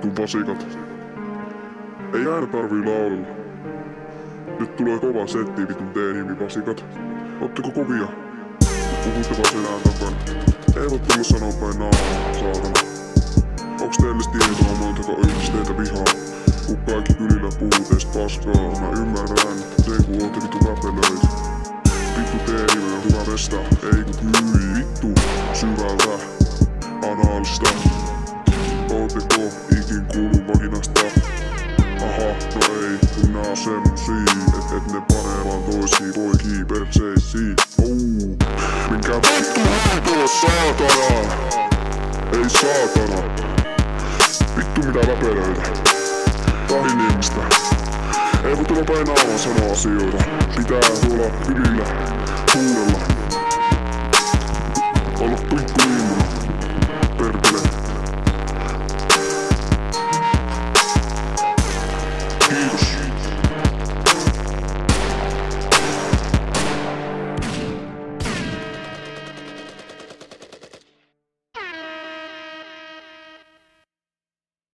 vitun vasikat. Ei aina tarvii laulella. Nyt tulee kova setti vitun teenimi vasikat. Ootteko kovia? Puhutte vaan selään takana. Ei voi tulla sanoa päin naamaa, saatana. Onks teille tietoa montako yhdisteitä vihaa? Kun kaikki kylillä puhuu teistä paskaa, mä ymmärrän sen kun ootte vittu räpelöitä. Vittu teeni on hyvä vesta, ei kun hyi vittu syvältä analista. Ootteko ikin kuulu vaginasta? Aha, no ei, kun nää semmosii, et, et ne panee vaan toisiin poikii perseisiin. Ouu, minkä vittu vittu saatana? Ei saatana. Vittu mitä läpelöitä. Tahiniemistä. Ei voi tulla päin naamaan sanoa asioita. Pitää tulla huudella. French.